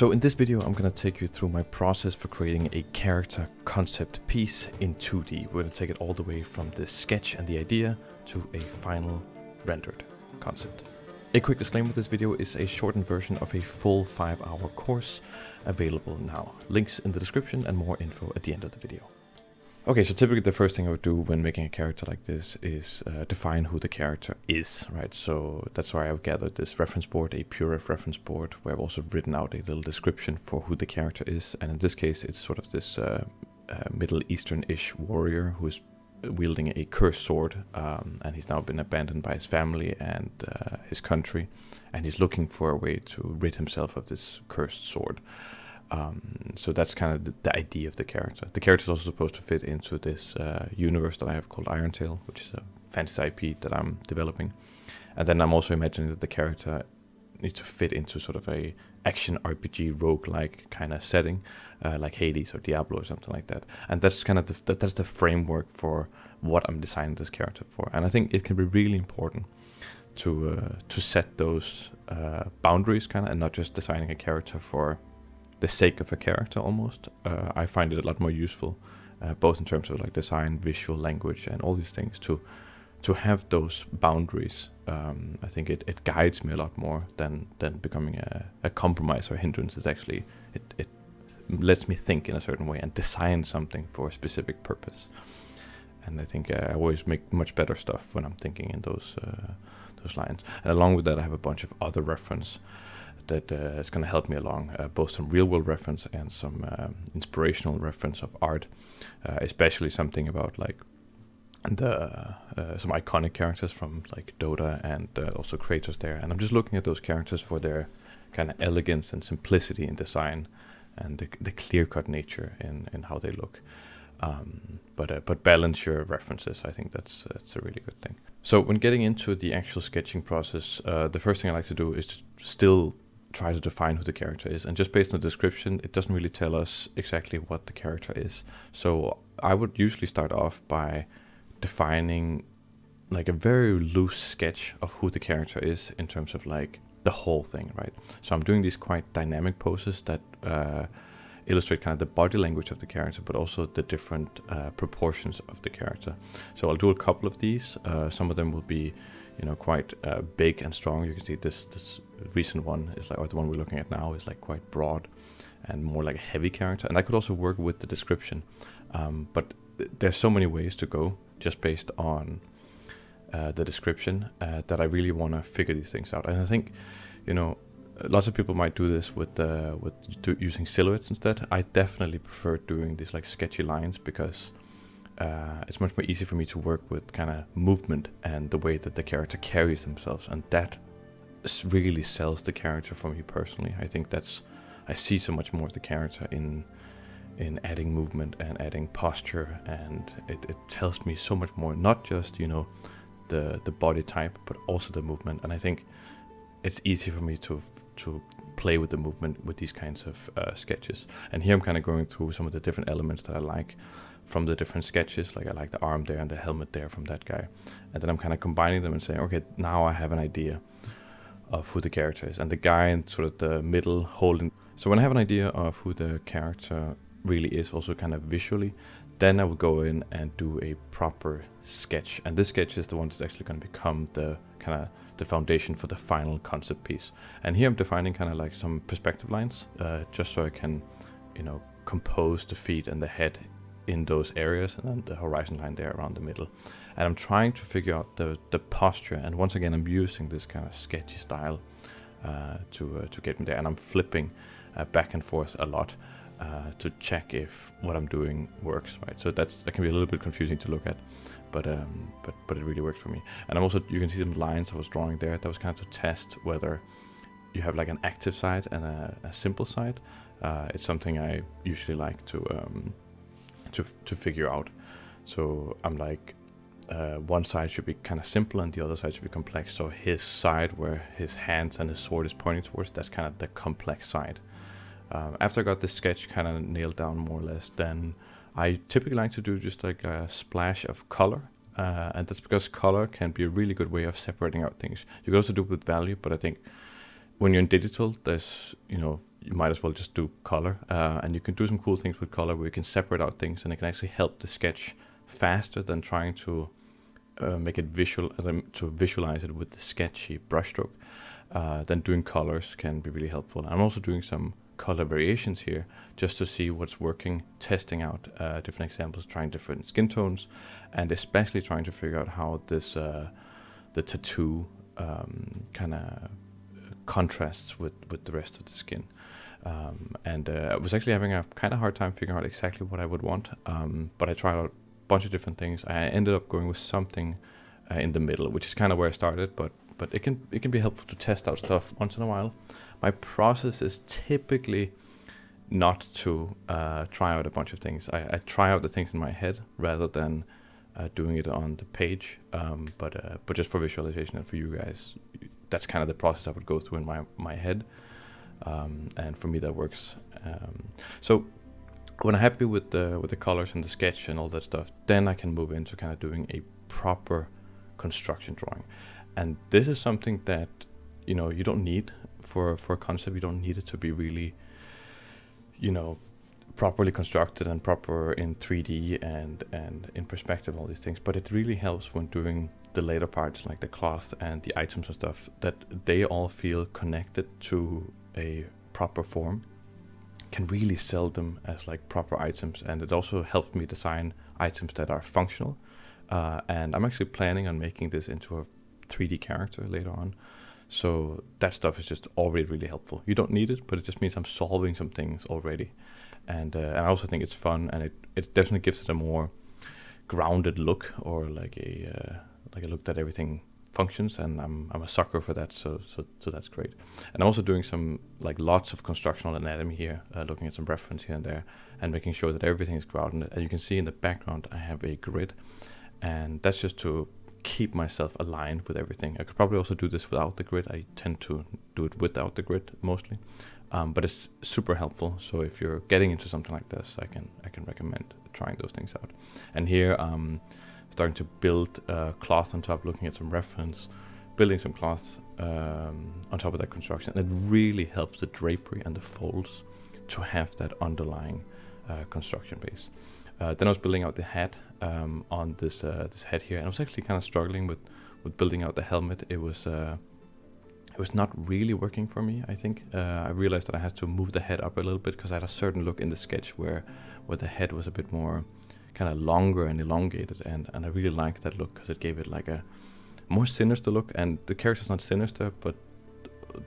So in this video, I'm gonna take you through my process for creating a character concept piece in 2D. We're gonna take it all the way from the sketch and the idea to a final rendered concept. A quick disclaimer, this video is a shortened version of a full 5 hour course available now. Links in the description and more info at the end of the video. Okay, so typically the first thing I would do when making a character like this is uh, define who the character is, right? So that's why I've gathered this reference board, a PureRef reference board, where I've also written out a little description for who the character is. And in this case, it's sort of this uh, uh, Middle Eastern-ish warrior who is wielding a cursed sword, um, and he's now been abandoned by his family and uh, his country, and he's looking for a way to rid himself of this cursed sword. Um, so that's kind of the, the, idea of the character. The character is also supposed to fit into this uh, universe that I have called Irontail, which is a fantasy IP that I'm developing. And then I'm also imagining that the character needs to fit into sort of a action RPG rogue-like kind of setting, uh, like Hades or Diablo or something like that. And that's kind of the, that, that's the framework for what I'm designing this character for. And I think it can be really important to uh, to set those uh, boundaries kind of, and not just designing a character for the sake of a character almost. Uh, I find it a lot more useful, uh, both in terms of like design, visual language, and all these things to to have those boundaries. Um, I think it, it guides me a lot more than than becoming a, a compromise or hindrance. It's actually it, it lets me think in a certain way and design something for a specific purpose. And I think uh, I always make much better stuff when I'm thinking in those uh, those lines. And along with that, I have a bunch of other reference that uh, is going to help me along, uh, both some real world reference and some um, inspirational reference of art, uh, especially something about like the uh, some iconic characters from like Dota and uh, also creators there. And I'm just looking at those characters for their kind of elegance and simplicity in design and the, the clear cut nature in, in how they look. Um, but uh, but balance your references. I think that's that's a really good thing. So when getting into the actual sketching process, the first thing I like to do is still try to define who the character is. And just based on the description, it doesn't really tell us exactly what the character is. So I would usually start off by defining like a very loose sketch of who the character is in terms of like the whole thing, right? So I'm doing these quite dynamic poses that uh, illustrate kind of the body language of the character, but also the different uh, proportions of the character. So I'll do a couple of these. Uh, some of them will be you know quite uh, big and strong. You can see this this recent one is like or the one we're looking at now is like quite broad and more like a heavy character. And I could also work with the description, um, but th there's so many ways to go just based on uh, the description uh, that I really want to figure these things out. And I think you know lots of people might do this with uh, with using silhouettes instead. I definitely prefer doing these like sketchy lines because uh, it's much more easy for me to work with kind of movement and the way that the character carries themselves, and that really sells the character for me personally. I think that's I see so much more of the character in in adding movement and adding posture, and it, it tells me so much more. Not just you know the the body type, but also the movement. And I think it's easy for me to to play with the movement with these kinds of uh, sketches. And here I'm kind of going through some of the different elements that I like from the different sketches. Like I like the arm there and the helmet there from that guy. And then I'm kind of combining them and saying, okay, now I have an idea of who the character is. And the guy in sort of the middle holding. So when I have an idea of who the character really is, also kind of visually, then I will go in and do a proper sketch. And this sketch is the one that's actually going to become the kind of the foundation for the final concept piece. And here I'm defining kind of like some perspective lines, uh, just so I can, you know, compose the feet and the head in those areas and then the horizon line there around the middle. And I'm trying to figure out the, the posture. And once again, I'm using this kind of sketchy style uh, to, uh, to get me there. And I'm flipping uh, back and forth a lot uh, to check if what I'm doing works, right? So that's that can be a little bit confusing to look at, but um, but but it really works for me. And I'm also you can see some lines I was drawing there. That was kind of to test whether you have like an active side and a, a simple side. Uh, it's something I usually like to um, to to figure out. So I'm like, uh, one side should be kind of simple and the other side should be complex. So his side, where his hands and his sword is pointing towards, that's kind of the complex side. Um, after I got this sketch kind of nailed down more or less, then I typically like to do just like a splash of color. Uh, and that's because color can be a really good way of separating out things. You can also do it with value, but I think when you're in digital, there's, you know, you might as well just do color. Uh, and you can do some cool things with color where you can separate out things and it can actually help the sketch faster than trying to uh, make it visual, to visualize it with the sketchy brushstroke. Uh, then doing colors can be really helpful. I'm also doing some color variations here just to see what's working, testing out uh, different examples, trying different skin tones, and especially trying to figure out how this uh, the tattoo um, kind of contrasts with, with the rest of the skin. Um, and uh, I was actually having a kind of hard time figuring out exactly what I would want, um, but I tried out bunch of different things. I ended up going with something uh, in the middle, which is kind of where I started, but but it can it can be helpful to test out stuff once in a while. My process is typically not to uh, try out a bunch of things. I, I, try out the things in my head rather than uh, doing it on the page. Um, but uh, but just for visualization and for you guys, that's kind of the process I would go through in my my head. Um, and for me that works. Um, so when I'm happy with the with the colors and the sketch and all that stuff, then I can move into kind of doing a proper construction drawing. And this is something that you know you don't need for for a concept. You don't need it to be really, you know, properly constructed and proper in 3D and and in perspective, all these things. But it really helps when doing the later parts, like the cloth and the items and stuff, that they all feel connected to a proper form. Can really sell them as like proper items, and it also helps me design items that are functional. Uh, and I'm actually planning on making this into a 3D character later on. So that stuff is just already really helpful. You don't need it, but it just means I'm solving some things already. And, uh, and I also think it's fun, and it, it definitely gives it a more grounded look, or like a uh, like a look that everything functions. And I'm I'm a sucker for that, so so so that's great. And I'm also doing some like lots of constructional anatomy here, uh, looking at some reference here and there, and making sure that everything is grounded. And you can see in the background I have a grid, and that's just to keep myself aligned with everything. I could probably also do this without the grid. I tend to do it without the grid mostly, um, but it's super helpful. So if you're getting into something like this, I can I can recommend trying those things out. And here, um, starting to build uh, cloth on top, looking at some reference, building some cloth um, on top of that construction. And it really helps the drapery and the folds to have that underlying uh, construction base. Uh, then I was building out the hat um, on this uh, this head here, and I was actually kind of struggling with with building out the helmet. It was uh, it was not really working for me. I think I realized that I had to move the head up a little bit because I had a certain look in the sketch where where the head was a bit more kind of longer and elongated, and and I really liked that look because it gave it like a more sinister look. And the character's not sinister, but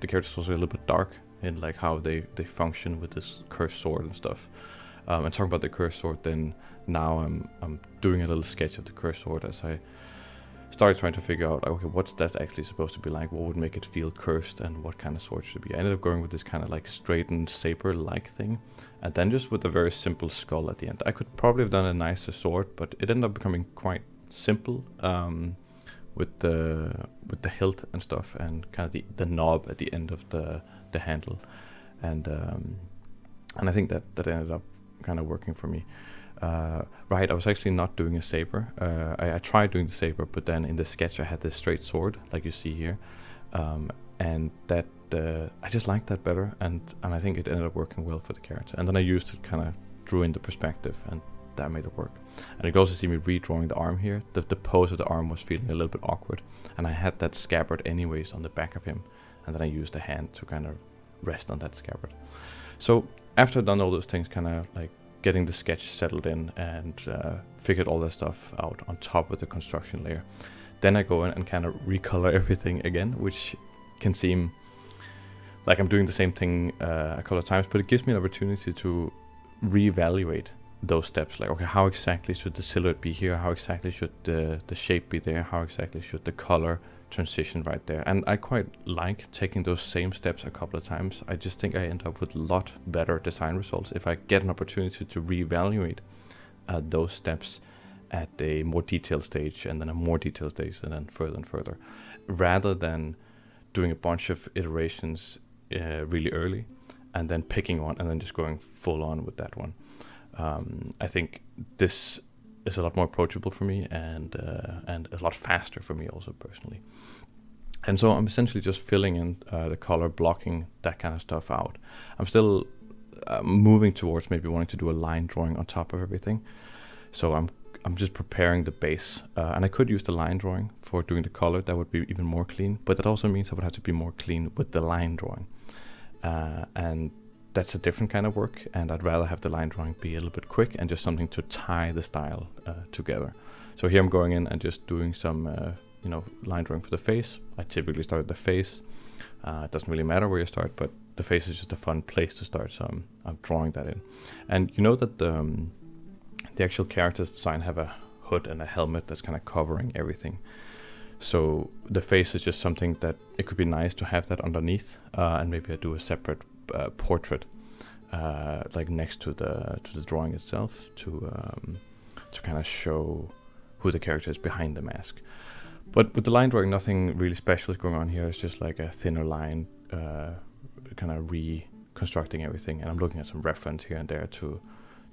the character's also a little bit dark in like how they they function with this cursed sword and stuff. Um, and talking about the cursed sword, then now I'm I'm doing a little sketch of the cursed sword as I started trying to figure out okay what's that actually supposed to be like? What would make it feel cursed and what kind of sword should it be? I ended up going with this kind of like straightened saber like thing and then just with a very simple skull at the end. I could probably have done a nicer sword but it ended up becoming quite simple um, with the with the hilt and stuff and kind of the, the knob at the end of the the handle. And um, and i think that that ended up kind of working for me. Uh, right, I was actually not doing a saber. Uh, I, I, tried doing the saber, but then in the sketch I had this straight sword, like you see here, um, and that uh, I just liked that better, and and I think it ended up working well for the character. And then I used it, kind of drew in the perspective, and that made it work. And you can also see me redrawing the arm here. The, the pose of the arm was feeling a little bit awkward, and I had that scabbard anyways on the back of him, and then I used the hand to kind of rest on that scabbard. So after I've done all those things, kind of like getting the sketch settled in and uh, figured all that stuff out on top of the construction layer, then I go in and kind of recolor everything again, which can seem like I'm doing the same thing uh, a couple of times, but it gives me an opportunity to reevaluate those steps. Like, okay, how exactly should the silhouette be here? How exactly should the the shape be there? How exactly should the color transition right there. And I quite like taking those same steps a couple of times. I just think I end up with a lot better design results if I get an opportunity to reevaluate uh, those steps at a more detailed stage and then a more detailed stage and then further and further rather than doing a bunch of iterations uh, really early and then picking one and then just going full on with that one. Um, I think this is a lot more approachable for me and uh, and a lot faster for me also personally. And so I'm essentially just filling in uh, the color, blocking that kind of stuff out. I'm still uh, moving towards maybe wanting to do a line drawing on top of everything. So I'm I'm just preparing the base, uh, and I could use the line drawing for doing the color. That would be even more clean. But that also means I would have to be more clean with the line drawing, uh, and that's a different kind of work. And I'd rather have the line drawing be a little bit quick and just something to tie the style uh, together. So here I'm going in and just doing some uh, you know line drawing for the face. I typically start at the face. Uh, it doesn't really matter where you start, but the face is just a fun place to start. So I'm, I'm drawing that in, and you know that the um, the actual character's design have a hood and a helmet that's kind of covering everything. So the face is just something that it could be nice to have that underneath, uh, and maybe I do a separate uh, portrait, uh, like next to the to the drawing itself, to um, to kind of show who the character is behind the mask. But with the line drawing, nothing really special is going on here. It's just like a thinner line, uh, kind of reconstructing everything. And I'm looking at some reference here and there to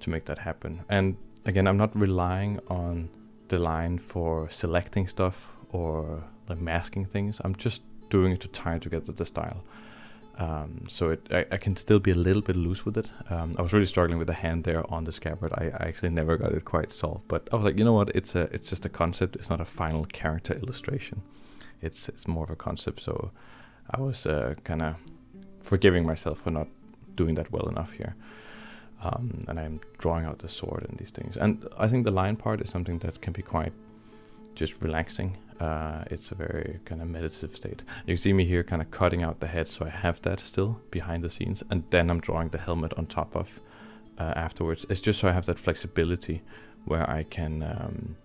to make that happen. And again, I'm not relying on the line for selecting stuff or like masking things. I'm just doing it to tie together the style. Um, so it, I, I, can still be a little bit loose with it. Um, I was really struggling with the hand there on the scabbard. I, I, actually never got it quite solved, but I was like, you know what? It's a, it's just a concept. It's not a final character illustration. It's, it's more of a concept. So I was uh, kind of forgiving myself for not doing that well enough here. Um, and I'm drawing out the sword and these things. And I think the line part is something that can be quite just relaxing. Uh, it's a very kind of meditative state. You see me here kind of cutting out the head, so I have that still behind the scenes, and then I'm drawing the helmet on top of uh, afterwards. It's just so I have that flexibility where I can um,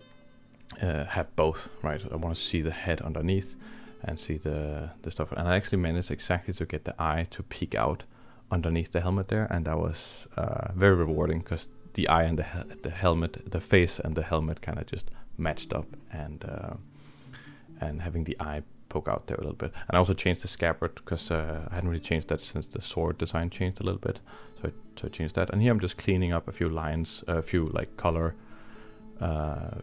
uh, have both, right? I want to see the head underneath and see the, the stuff. And I actually managed exactly to get the eye to peek out underneath the helmet there, and that was uh, very rewarding because the eye and the, he the helmet, the face and the helmet kind of just matched up and uh, and having the eye poke out there a little bit. And I also changed the scabbard because uh, I hadn't really changed that since the sword design changed a little bit. So I, so I changed that. And here I'm just cleaning up a few lines, a few like color uh,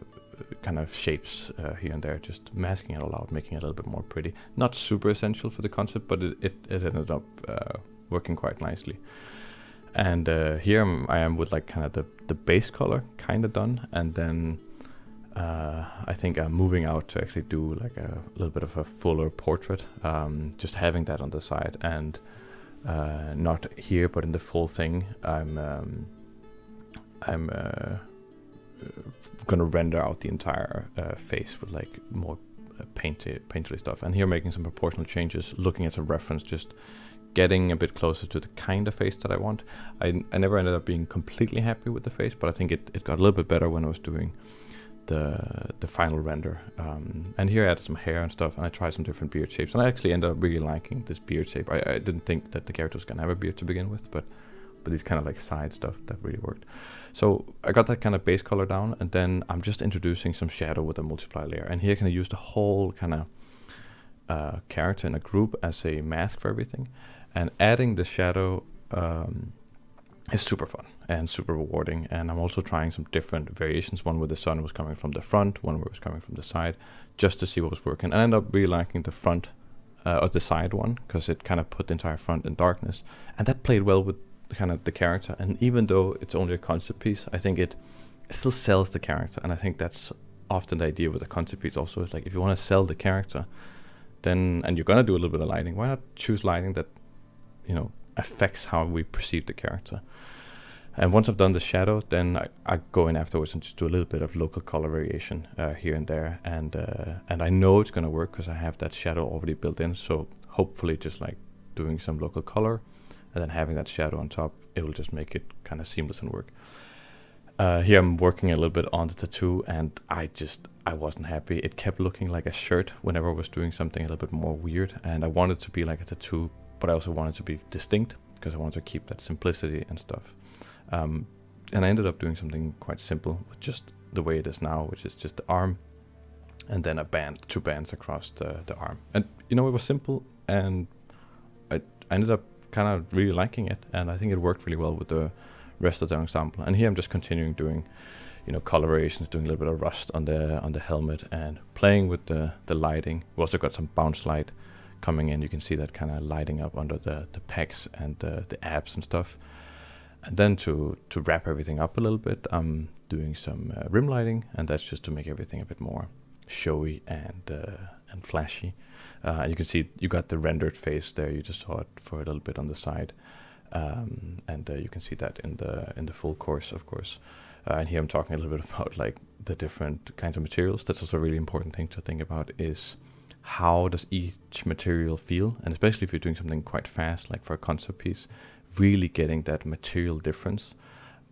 kind of shapes uh, here and there, just masking it all out, making it a little bit more pretty. Not super essential for the concept, but it, it, it ended up uh, working quite nicely. And uh, here I'm, I am with like kind of the, the base color kind of done. And then uh, I think I'm moving out to actually do like a little bit of a fuller portrait, um, just having that on the side and uh, not here, but in the full thing. I'm um, I'm uh, gonna render out the entire uh, face with like more uh, painted painterly stuff, and here making some proportional changes, looking at some reference, just getting a bit closer to the kind of face that I want. I, I never ended up being completely happy with the face, but I think it, it got a little bit better when I was doing the the final render. Um, and here I added some hair and stuff, and I tried some different beard shapes. And I actually ended up really liking this beard shape. I, I didn't think that the character was gonna have a beard to begin with, but but these kind of like side stuff that really worked. So I got that kind of base color down, and then I'm just introducing some shadow with a multiply layer. And here I can I use the whole kind of uh, character in a group as a mask for everything, and adding the shadow. Um, is super fun and super rewarding. And I'm also trying some different variations. One where the sun was coming from the front, one where it was coming from the side, just to see what was working. And I ended up really liking the front uh, or the side one because it kind of put the entire front in darkness, and that played well with kind of the character. And even though it's only a concept piece, I think it, it still sells the character. And I think that's often the idea with a concept piece. Also, is like if you want to sell the character, then and you're gonna do a little bit of lighting, why not choose lighting that you know affects how we perceive the character. And once I've done the shadow, then I, I go in afterwards and just do a little bit of local color variation uh, here and there. And uh, and I know it's gonna work because I have that shadow already built in. So hopefully, just like doing some local color and then having that shadow on top, it will just make it kind of seamless and work. Uh, here I'm working a little bit on the tattoo, and I just I wasn't happy. It kept looking like a shirt whenever I was doing something a little bit more weird, and I wanted to be like a tattoo but I also wanted to be distinct because I wanted to keep that simplicity and stuff. Um, and I ended up doing something quite simple, just the way it is now, which is just the arm and then a band, two bands across the, the arm. And you know, it was simple and I, I ended up kind of really liking it. And I think it worked really well with the rest of the ensemble. And here I'm just continuing doing, you know colorations, doing a little bit of rust on the on the helmet, and playing with the the lighting. We also got some bounce light coming in. You can see that kind of lighting up under the the pecs and the, the abs and stuff. And then to to wrap everything up a little bit, I'm doing some uh, rim lighting, and that's just to make everything a bit more showy and uh, and flashy. Uh, you can see you got the rendered face there. You just saw it for a little bit on the side, um, and uh, you can see that in the in the full course, of course. Uh, and here I'm talking a little bit about like the different kinds of materials. That's also a really important thing to think about is how does each material feel, and especially if you're doing something quite fast, like for a concept piece, really getting that material difference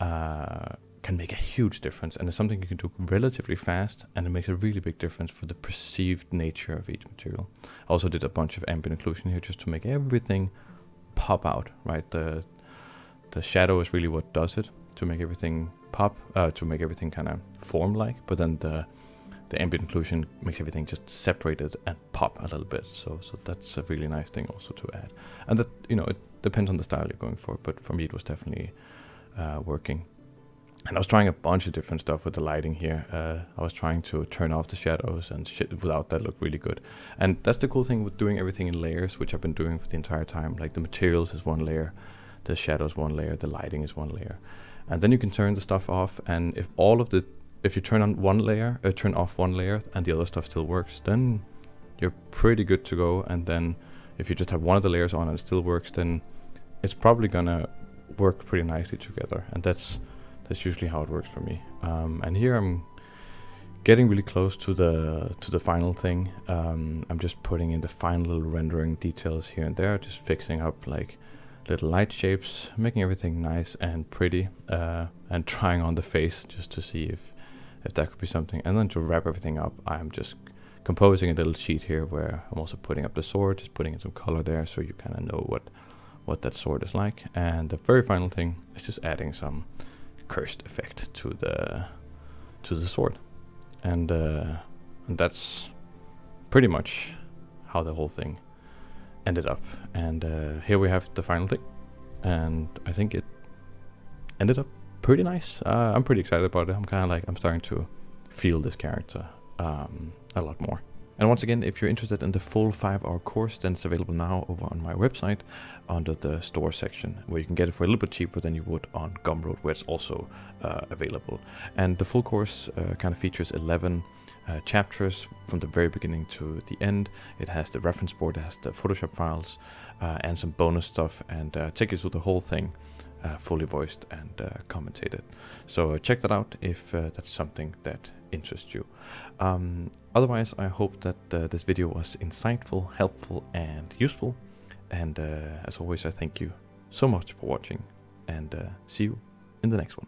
uh, can make a huge difference and it's something you can do relatively fast and it makes a really big difference for the perceived nature of each material. I also did a bunch of ambient occlusion here just to make everything pop out, right? The the shadow is really what does it to make everything pop, uh, to make everything kind of form like, but then the the ambient occlusion makes everything just separated and pop a little bit. So so that's a really nice thing also to add. And that you know it depends on the style you're going for, but for me it was definitely uh, working. And I was trying a bunch of different stuff with the lighting here. Uh, I was trying to turn off the shadows and shit without that looked really good. And that's the cool thing with doing everything in layers, which I've been doing for the entire time. Like the materials is one layer, the shadows one layer, the lighting is one layer. And then you can turn the stuff off. And if all of the, if you turn on one layer, uh, turn off one layer and the other stuff still works, then you're pretty good to go. And then if you just have one of the layers on and it still works, then it's probably gonna work pretty nicely together. And that's, that's usually how it works for me. Um, and here I'm getting really close to the to the final thing. Um, I'm just putting in the final little rendering details here and there, just fixing up like little light shapes, making everything nice and pretty, uh, and trying on the face just to see if if that could be something. And then to wrap everything up, I'm just composing a little sheet here where I'm also putting up the sword, just putting in some color there so you kind of know what what that sword is like. And the very final thing is just adding some cursed effect to the to the sword, and, uh, and that's pretty much how the whole thing ended up. And uh, here we have the final thing, and I think it ended up pretty nice. Uh, I'm pretty excited about it. I'm kind of like I'm starting to feel this character um, a lot more. And once again, if you're interested in the full five hour course, then it's available now over on my website under the store section, where you can get it for a little bit cheaper than you would on Gumroad, where it's also uh, available. And the full course uh, kind of features 11 uh, chapters from the very beginning to the end. It has the reference board, it has the Photoshop files, uh, and some bonus stuff, and uh, take you through the whole thing. Uh, fully voiced and commentated. So check that out if that's something that interests you. Um, Otherwise, I hope that uh, this video was insightful, helpful, and useful. And uh, as always, I thank you so much for watching, and uh, see you in the next one.